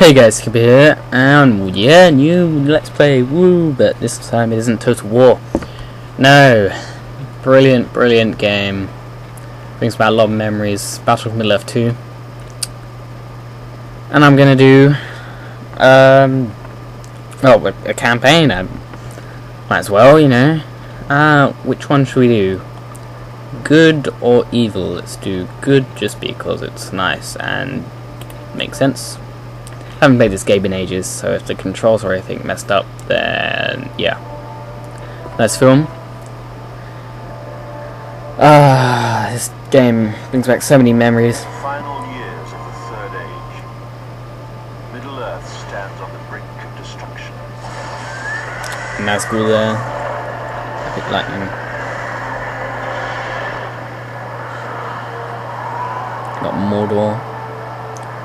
Hey guys, Kibby here, and yeah, new Let's Play, woo, but this time it isn't Total War. No, brilliant, brilliant game. Brings back a lot of memories, Battle of Middle-earth 2. And I'm gonna do, um, well, a, a campaign, I might as well, you know. Uh, which one should we do? Good or evil? Let's do good just because it's nice and makes sense. I haven't played this game in ages, so if the controls or anything messed up, then yeah. Let's film. Ah, this game brings back so many memories. Final years of the Third Age. Middle Earth stands on the brink of destruction. Nazgul there. Epic lightning. Got Mordor.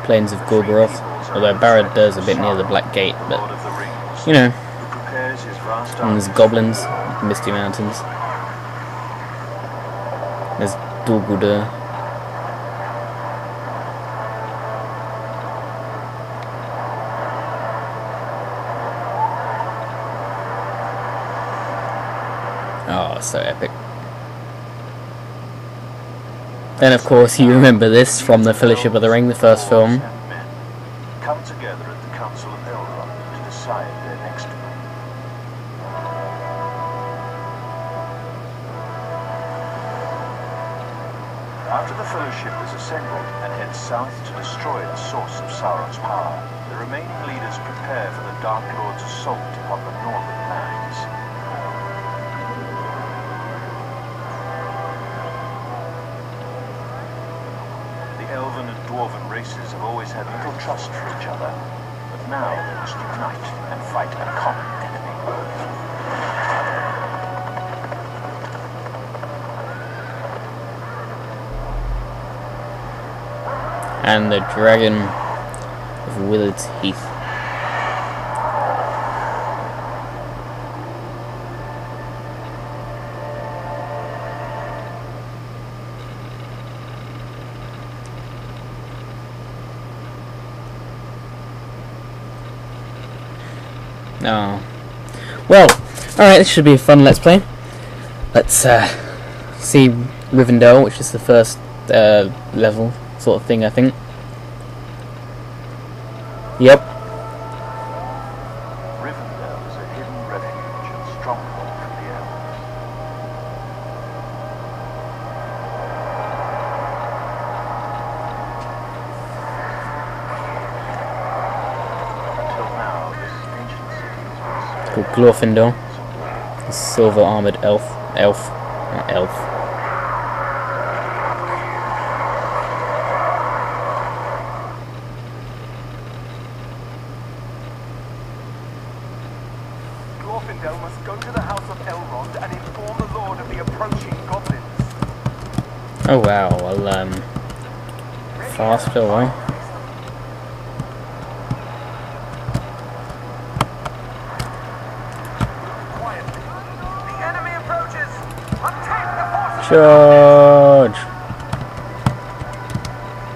Plains of Gorgoroth. Although Barad-dûr's a bit near the Black Gate, but you know, and there's goblins, Misty Mountains. There's Dol Guldur. Oh, so epic. Then, of course, you remember this from the Fellowship of the Ring, the first film. Together at the Council of Elrond to decide their next move. After the Fellowship is assembled and heads south to destroy the source of Sauron's power, the remaining leaders prepare for the Dark Lord's assault upon the northern lands. The elven and dwarven races have always had little trust for each other, but now they must unite and fight a common enemy. and the dragon of Withered Heath. No. Well, alright, this should be a fun let's play. Let's uh, see Rivendell, which is the first uh, level sort of thing, I think. Yep. Rivendell is a hidden refuge and stronghold for the elves. Until now, this ancient city has been Called spared Glorfindel. A silver armored elf. Elf. Not elf. Glorfindel must go to the House of Elrond and inform the Lord of the approaching goblins. Oh wow, well, um. Fast away. Quietly. The enemy approaches! Attack the forces! Charge!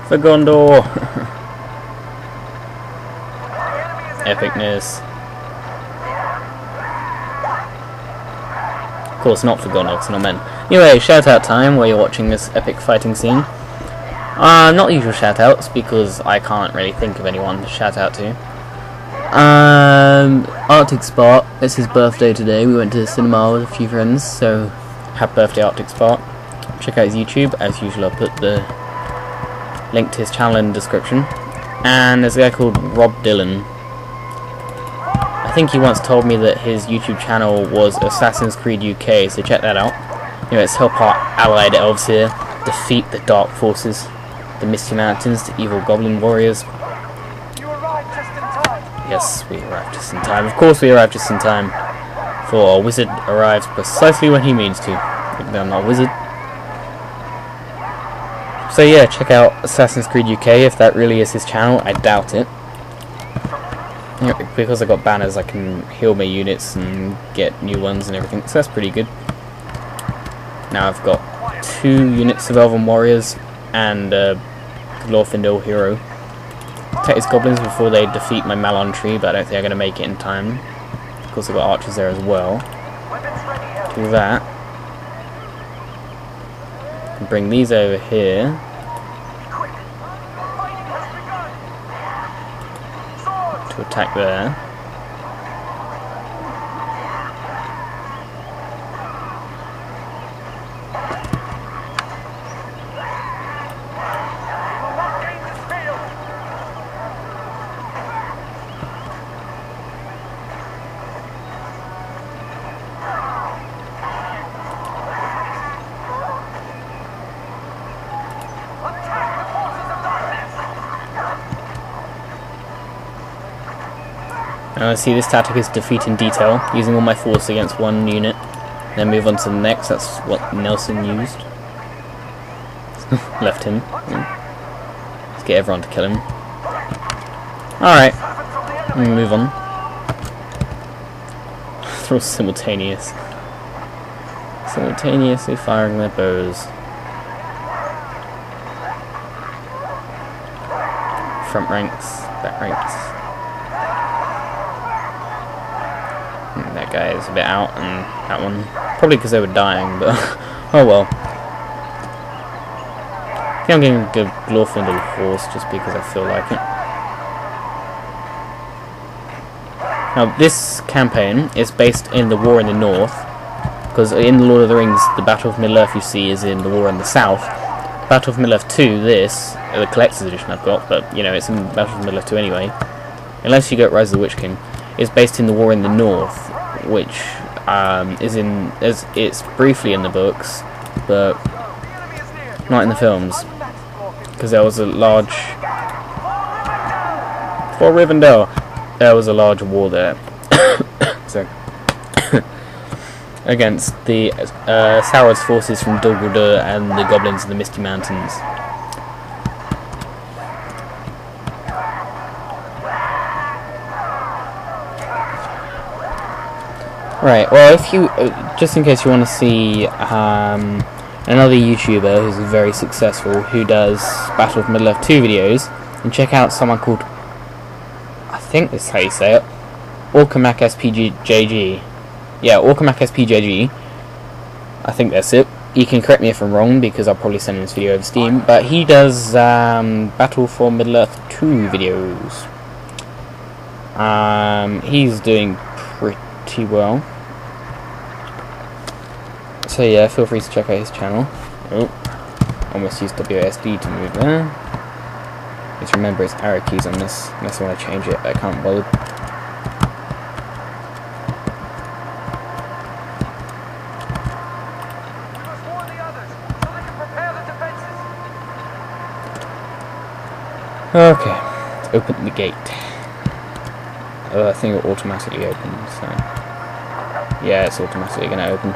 For Gondor! Epicness. Of course, not for Gondor, 'cause not men. Anyway, shout out time while you're watching this epic fighting scene. Uh, not usual shout outs because I can't really think of anyone to shout out to. Um, Arktic Sparc, it's his birthday today. We went to the cinema with a few friends, so happy birthday, Arktic Sparc. Check out his YouTube, as usual, I'll put the link to his channel in the description. And there's a guy called Rob Dillon. I think he once told me that his YouTube channel was Assassin's Creed UK, so check that out. You know, it's help our allied elves here defeat the dark forces, the Misty Mountains, the evil goblin warriors. You arrived just in time! Yes, we arrived just in time. Of course we arrived just in time. For our wizard arrives precisely when he means to. I'm not a wizard. So yeah, check out Assassin's Creed UK if that really is his channel. I doubt it. Because I've got banners, I can heal my units and get new ones and everything, so that's pretty good. Now I've got two units of Elven Warriors and uh, Glorfindel Hero. protect his goblins before they defeat my mallorn tree, but I don't think I'm going to make it in time. Of course, I've got archers there as well. Do that. Bring these over here. To attack there. We will not gain this field. Attack the forces of darkness. Now, see, this tactic is defeat in detail, using all my force against one unit. Then move on to the next. That's what Nelson used. Left him. Let's get everyone to kill him. Alright, move on. They're all simultaneous. Simultaneously firing their bows. Front ranks, back ranks. Is a bit out, and that one. Probably because they were dying, but oh well. I think I'm getting a good Glorfindel horse just because I feel like it. Now, this campaign is based in the War in the North, because in The Lord of the Rings, the Battle of Middle-earth you see is in the War in the South. Battle of Middle-earth 2, this, the collector's edition I've got, but, you know, it's in Battle of Middle-earth 2 anyway, unless you get Rise of the Witch King, is based in the War in the North, which um, is in, is, it's briefly in the books, but not in the films, because there was a large for Rivendell. There was a large war there. so against the uh, Sauron's forces from Dol Guldur and the goblins of the Misty Mountains. Right. Well, if you uh, just in case you want to see um, another YouTuber who's very successful who does Battle of Middle Earth 2 videos, and check out someone called I think this is how you say it. Orkamak SPJG. Yeah, Orkamak SPJG. I think that's it. You can correct me if I'm wrong because I'll probably send him this video over Steam. But he does um, Battle for Middle Earth 2 videos. Um, he's doing pretty well. So yeah, feel free to check out his channel. Oh, almost used WSD to move there. Just remember it's arrow keys on this, unless I want to change it, I can't bother. Okay, let's open the gate. Oh, I think it automatically opens, so... Yeah, it's automatically going to open.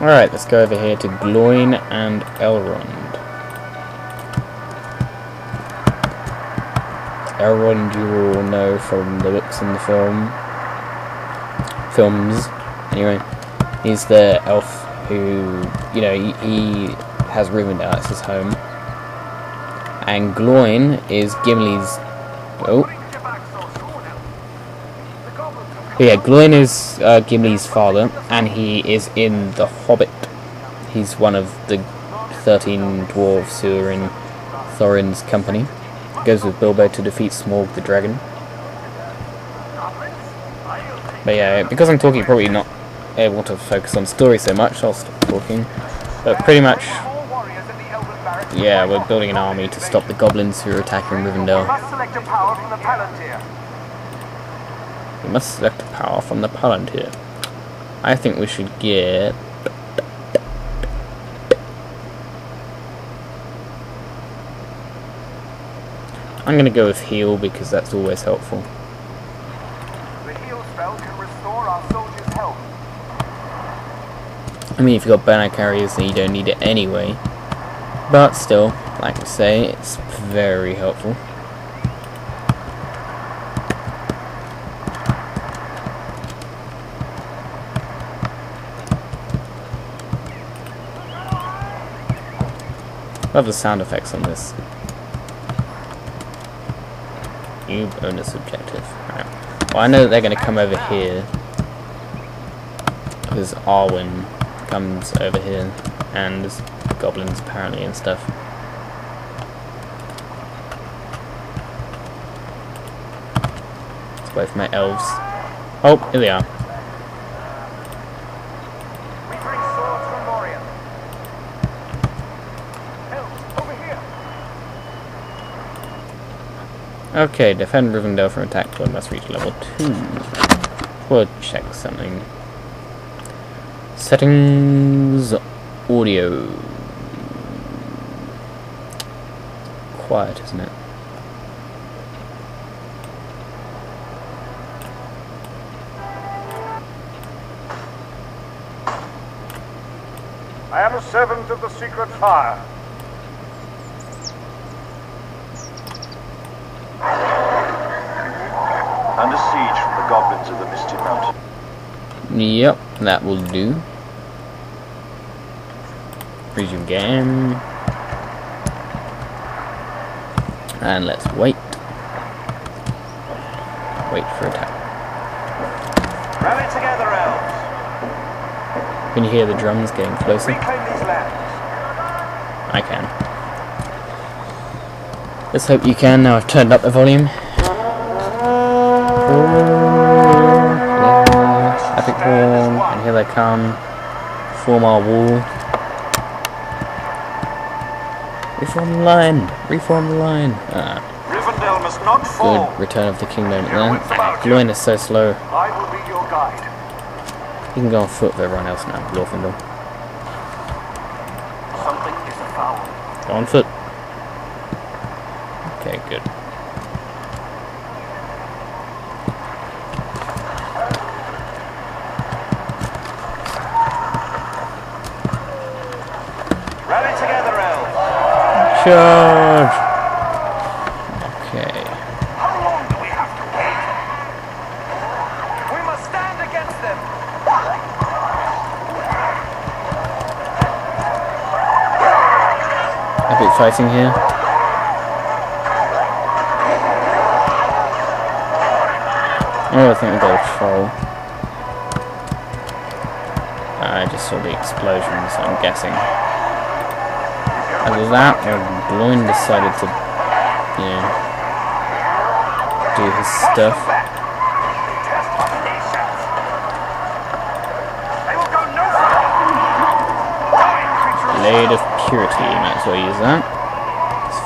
Alright, let's go over here to Gloin and Elrond. Elrond you all know from the books and the film. Films. Anyway, he's the elf who, you know, he, he has ruined his home. And Gloin is Gimli's... Oh, But yeah, Gloin is uh, Gimli's father, and he is in The Hobbit. He's one of the 13 dwarves who are in Thorin's company. Goes with Bilbo to defeat Smaug the dragon. But yeah, because I'm talking, probably not able to focus on story so much, I'll stop talking. But pretty much, more warriors in the Elven barracks. Yeah, we're building an army to stop the goblins who are attacking Rivendell. Must select a power from the Palantir. We must select a power from the Palantir. I think we should get... I'm gonna go with heal because that's always helpful. The heal spell can restore our soldiers' health. I mean, if you've got banner carriers, then you don't need it anyway. But still, like I say, it's very helpful. Love the sound effects on this. New bonus objective. Right. Well, I know they're going to come over here. Because Arwen comes over here and goblins apparently and stuff. Let's wait for my elves. Oh, here they are. Okay, defend Rivendell from attack but must reach level 2. We'll check something. Settings audio. Quiet, isn't it? I am a servant of the secret fire. Under siege from the goblins of the Misty Mountain. Yep, that will do. Resume game. And let's wait. Wait for attack. Rally together, elves. Can you hear the drums getting closer? Reclaim these lands. I can. Let's hope you can now I've turned up the volume. Epic wall, and here they come. Form our wall. Reform the line! Reform the line! Ah, Rivendell must not fall. good Return of the King moment there. Gloin is so slow. I will be your guide. He can go on foot with everyone else now, Glorfindel. Something is afoul. Go on foot. Okay, good. Rally together, elves. Charge! Okay. How long do we have to wait? We must stand against them. Epic fighting here. Oh, I think we got a troll. Ah, I just saw the explosion, so I'm guessing. Either that, or Gloin decided to, know, do his stuff. Blade of Purity, might as well use that.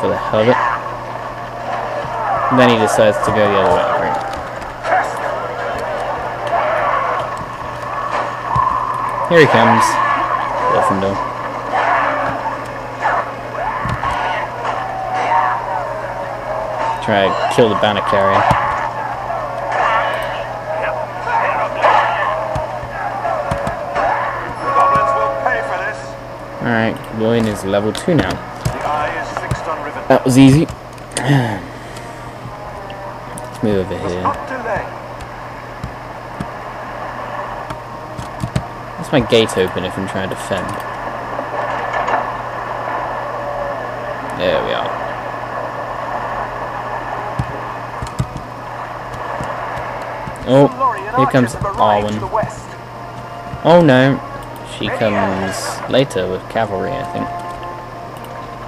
For the hell of it. And then he decides to go the other way. Test. Here he comes. Gryffindor. Try to kill the banner carrier. Alright, Gloin is level 2 now. That was easy. Let's move over here. What's my gate open if I'm trying to defend? There we are. Oh, here comes archers have arrived to the Arwen. Oh no, she comes later with cavalry, I think.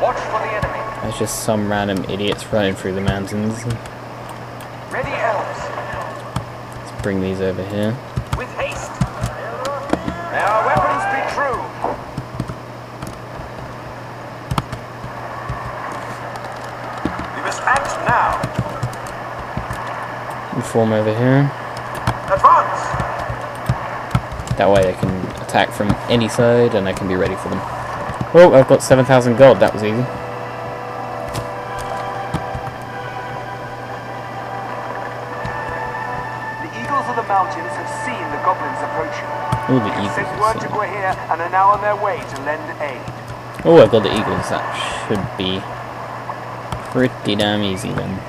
Watch for the enemy. There's just some random idiots running through the mountains. Let's bring these over here. With haste. May our weapons be true. We must act now. Over here. That way they can attack from any side and I can be ready for them. Oh, I've got 7,000 gold. That was easy. The eagles of the mountains have seen the goblins approaching. Oh, the eagles. sent word to. Gwaihir and are now on their way to lend aid. Oh, I've got the eagles. That should be pretty damn easy then.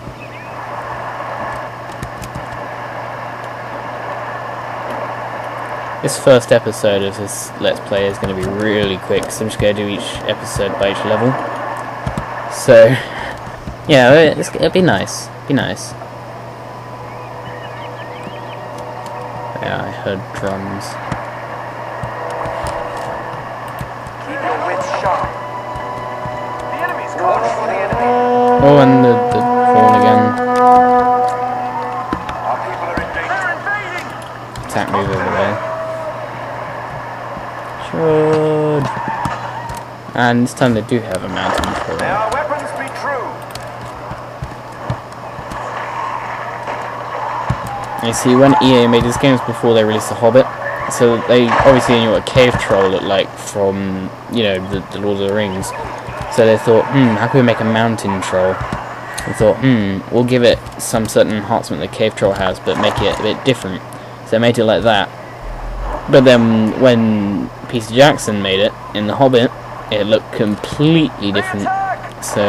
This first episode of this Let's Play is going to be really quick, so I'm just going to do each episode by each level. So, yeah, it's, it'll be nice. Be nice. Yeah, I heard drums. Keep your wits sharp. The enemy's close for the enemy. Oh, and the, And this time they do have a mountain troll. our weapons be true. You see, when EA made these games before they released The Hobbit, so they obviously knew what a cave troll looked like from, you know, the, the Lord of the Rings. So they thought, hmm, how can we make a mountain troll? They thought, hmm, we'll give it some certain enhancement the cave troll has, but make it a bit different. So they made it like that. But then when Peter Jackson made it in The Hobbit, it looked completely different. So,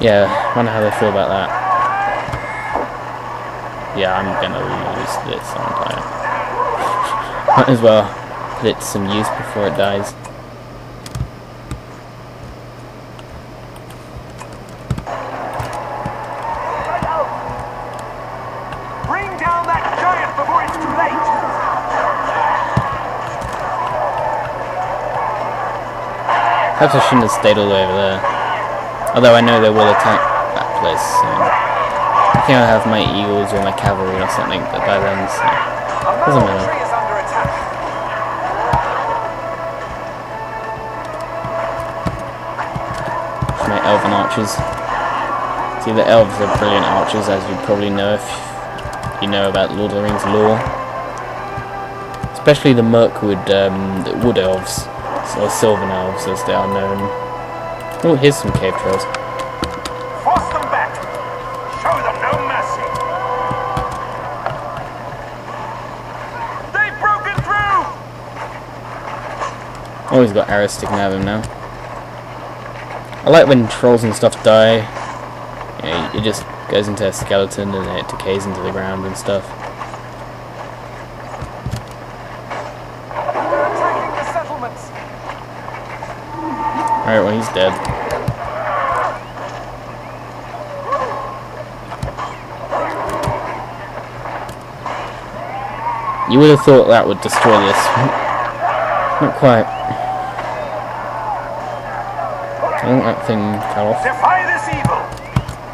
yeah, wonder how they feel about that. Yeah, I'm gonna lose this, aren't Might as well put it to some use before it dies. Bring down that giant before it's too late! Perhaps I shouldn't have stayed all the way over there. Although I know they will attack that place soon. I think I'll have my eagles or my cavalry or something, but by then, so. Doesn't matter. my elven archers. See, the elves are brilliant archers, as you probably know if you know about Lord of the Rings lore. Especially the Mirkwood um, the Wood Elves, or Sylvan Elves as they are known. Oh, here's some cave trolls. Force them back! Show them no mercy! They've broken through! Oh, he's got arrows sticking out of him now. I like when trolls and stuff die. You know, it just goes into a skeleton and it decays into the ground and stuff. They're attacking the settlements! Alright, well, he's dead. You would have thought that would destroy this. Not quite. I think that thing fell off. Defy this evil!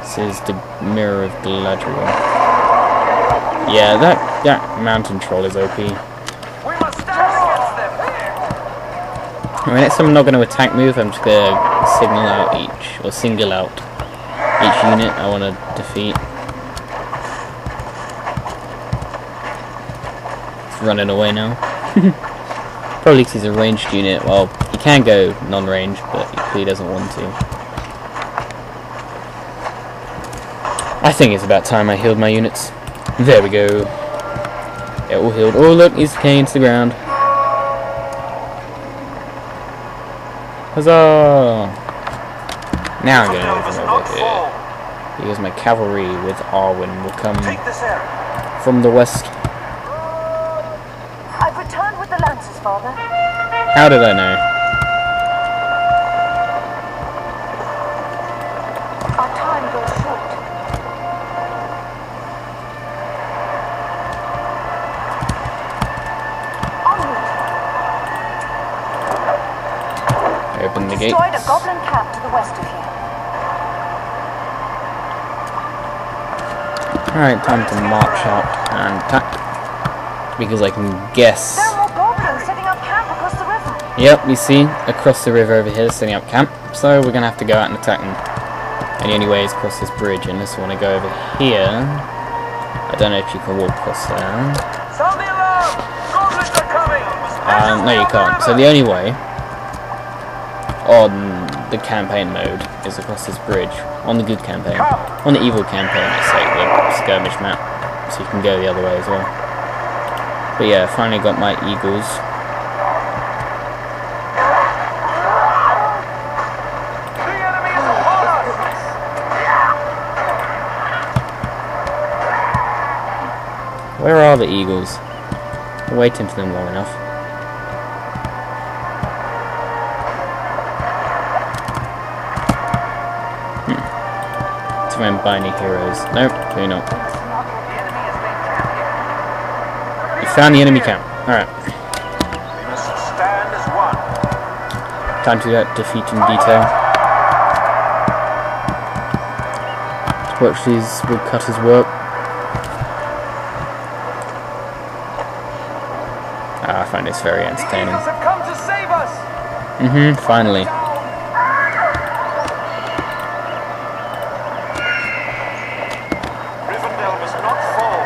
This is the Mirror of Galadriel. Yeah, that, that mountain troll is OP. We must stand against them! Alright, next time I'm not going to attack move, I'm just going to signal out each, or single out each unit I want to defeat. It's running away now. Probably because he's a ranged unit. Well, he can go non-range, but he, doesn't want to. I think it's about time I healed my units. There we go. They're all healed. Oh look, he's decaying to the ground. Huzzah! Now I'm Hill gonna must move over here. Because my cavalry with Arwen will come Take this area! from the west. I've returned with the Lancers, Father. How did I know? Alright, time to march out and attack. Because I can guess. There are more goblins setting up camp across the river. Yep, you see, across the river over here, setting up camp. So we're gonna have to go out and attack them. And the only way is across this bridge, unless we want to go over here. I don't know if you can walk across there. Sound the alarm! Goblins! Um, no, you can't. So the only way on the campaign mode is across this bridge. On the good campaign. On the evil campaign, it's like the skirmish map. So you can go the other way as well. But yeah, finally got my eagles. Where are the eagles? I'm waiting for them long enough. See if I can buy any heroes. Nope, clearly not. The enemy has been captured. You found the enemy camp. Alright, We must stand as one. time to do that defeat in detail. To watch these woodcutters work. Ah, I find this very entertaining. Eagles have come to save us! Mm-hmm, finally. Rivendell must not fall.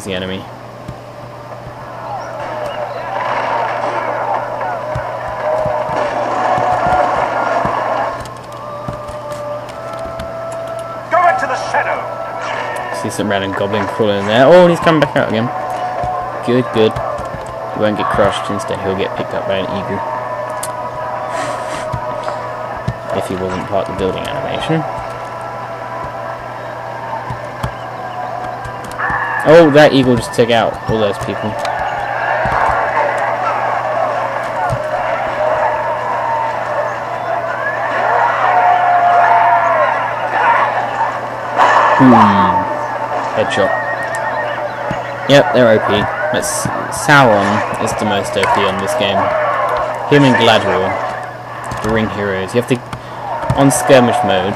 Here's the enemy. Go into the shadow. See some random goblin crawling in there. Oh, and he's coming back out again. Good, good. He won't get crushed. Instead, he'll get picked up by an eagle. If he wasn't part of the building animation. Oh, that eagle just took out all those people. Boom. Headshot. Yep, they're OP. That's Sauron is the most OP on this game. Him and Galadriel, the ring heroes. You have to on skirmish mode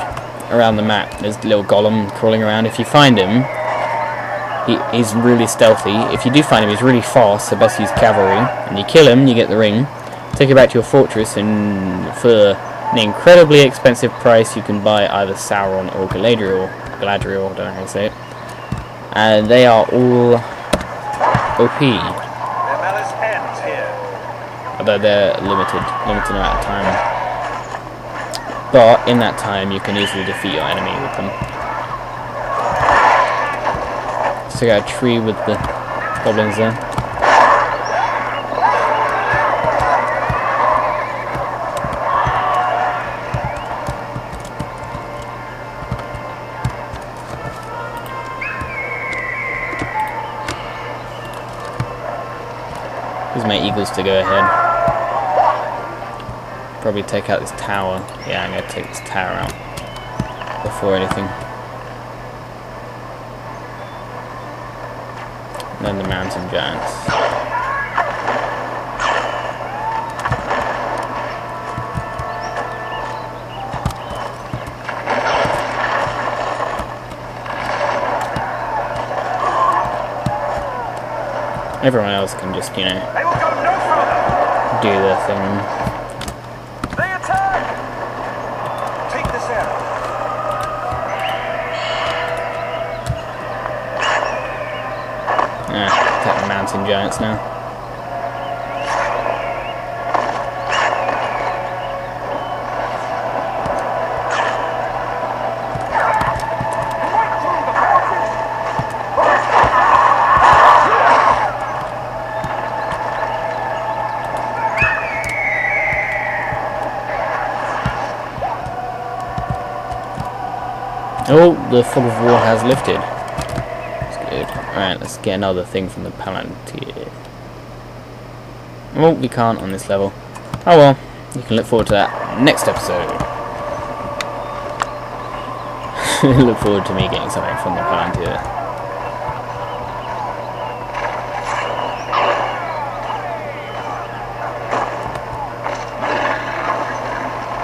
around the map. There's a little Gollum crawling around. If you find him, he, he's really stealthy. If you do find him, he's really fast. So best use cavalry. And you kill him, you get the ring. Take it back to your fortress, and for an incredibly expensive price, you can buy either Sauron or Galadriel. Galadriel, I don't know how to say it. And they are all OP, Their malice ends here. although they're limited, limited amount of time. But in that time, you can easily defeat your enemy with them. So got a tree with the goblins there. Use my eagles to go ahead. Probably take out this tower. Yeah, I'm gonna take this tower out before anything. And then the mountain giants. Everyone else can just, you know, They will go no further! do their thing. They attack! Take this arrow. Yeah, mountain giants now. Oh, the fog of war has lifted. Alright, let's get another thing from the Palantir. Oh, we can't on this level. Oh well, you can look forward to that next episode. look forward to me getting something from the Palantir.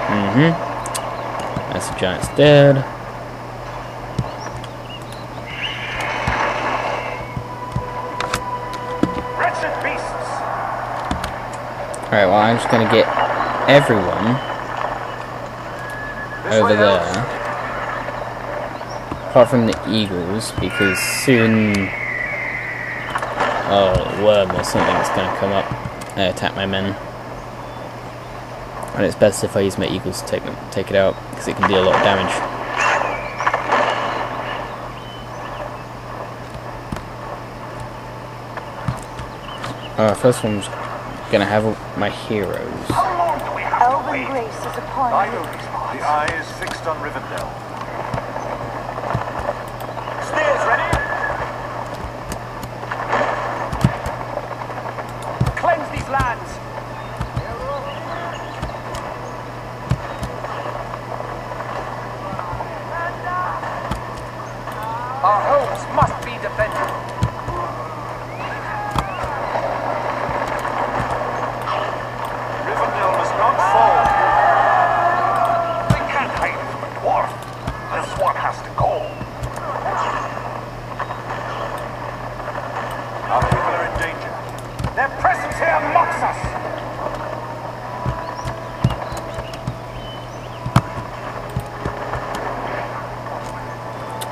Mm-hmm. That's the giant's dead. Alright, well I'm just gonna get everyone over there. Apart from the eagles, because soon oh, a worm or something is gonna come up and attack my men. And it's best if I use my eagles to take them take it out, because it can deal a lot of damage. Uh, first one's gonna have my heroes. How long do we have to Elven wait? grace is upon I you. know these parts. The eye is fixed on Rivendell.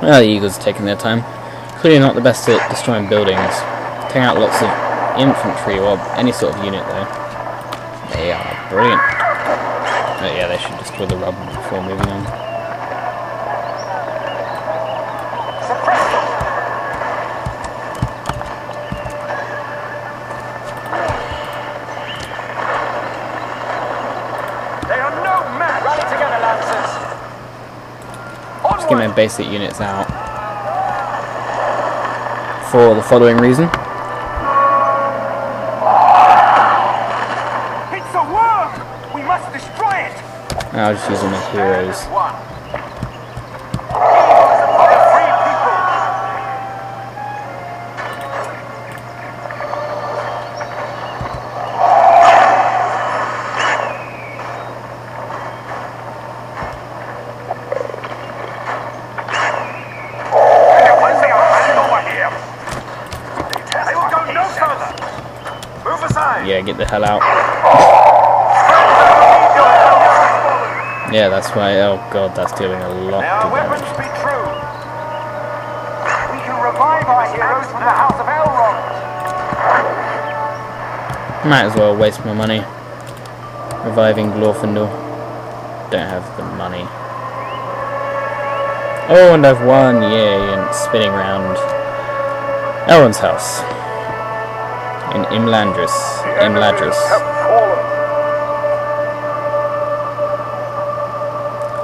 Well, the Eagles are taking their time. Clearly not the best at destroying buildings. Taking out lots of infantry or any sort of unit though. They are brilliant. Oh yeah, they should destroy the rubble before moving on. Suppress them! They are no match! Rally together, Lancers! Just get my basic units out. For the following reason. It's a worm! We must destroy it! I'll just use my heroes. One. Of the free people! Once they are handed over here, they will go no further! Move aside! Yeah, get the hell out. Yeah, that's why. Oh god, that's dealing a lot of damage. be true. We can revive our heroes from the House of Elrond. Might as well waste my money. Reviving Glorfindel. Don't have the money. Oh, and I've won! Yay! And spinning round Elrond's house. In Imlandris. Imladris.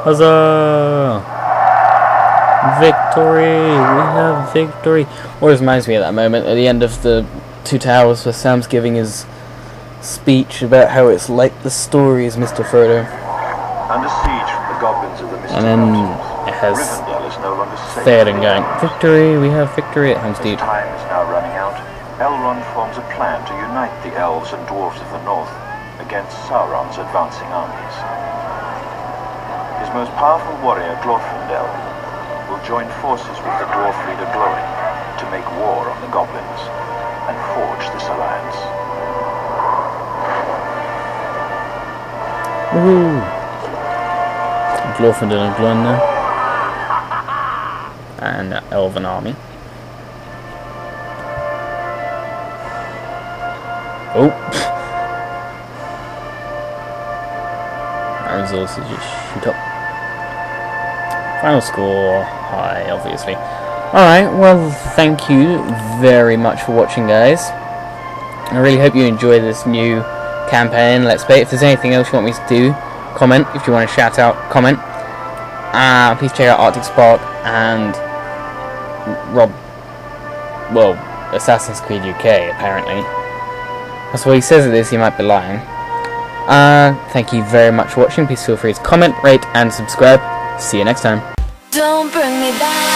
Huzzah! Victory! We have victory! Always reminds me at that moment, at the end of the Two Towers, where Sam's giving his speech about how it's like the stories, Mr. Frodo. Under siege from the goblins of the Misty And then it has Rivendell no. Theoden going, Victory! We have victory at Helm's As Deep. Elrond forms a plan to unite the elves and dwarves of the north against Sauron's advancing armies. His most powerful warrior, Glorfindel, will join forces with the dwarf leader Glóin to make war on the goblins and forge this alliance. Woohoo! Glorfindel and Glóin now. And uh, Elven army. Our resources just shoot up. Final score high, obviously. Alright, well, thank you very much for watching, guys. I really hope you enjoy this new campaign, Let's Play. If there's anything else you want me to do, comment. If you want to shout out, comment. Uh, please check out Arktic Sparc and Rob. Well, Assassin's Creed UK, apparently. That's what he says it is, he might be lying. Uh, thank you very much for watching. Please feel free to comment, rate, and subscribe. See you next time. Don't bring me back.